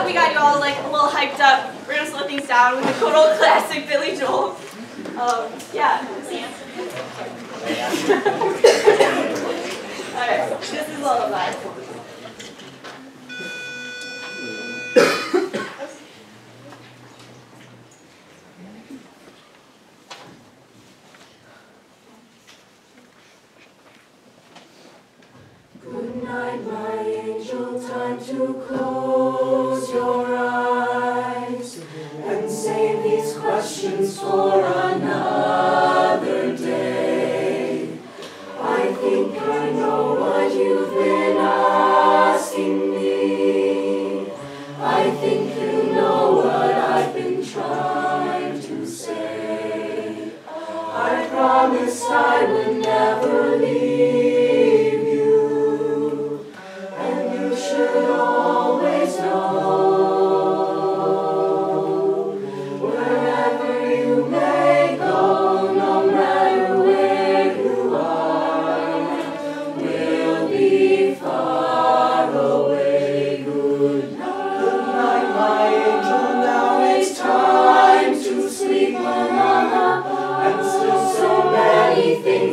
that we got you all like a little hyped up, we're gonna slow things down with a good old classic Billy Joel. Um, yeah. Alright, this is Lullabye. Good night, my angel, time to close questions for another day. I think I know what you've been asking me. I think you know what I've been trying to say. I promise I would never leave.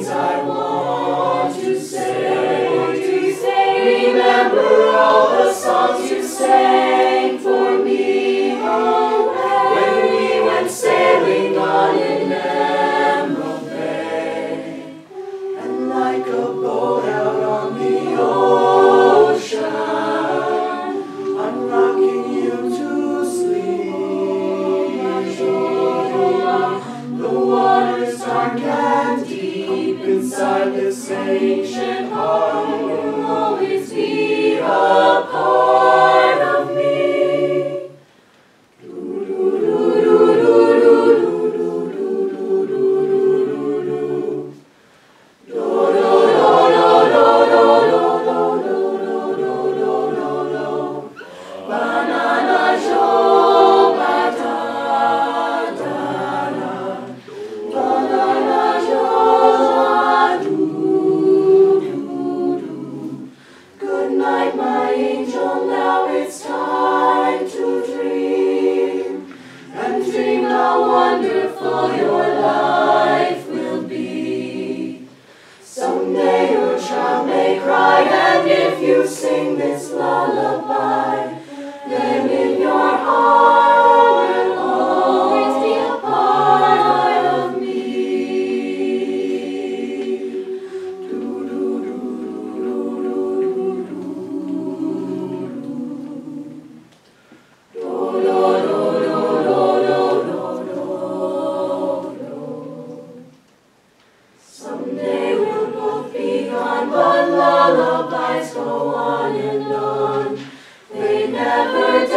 I want. the sanctioned heart always be My angel, now it's time to dream. And dream how wonderful your life will be. Someday your child may cry, and if you sing this lullaby, on, but lullabies go on and on. They never die.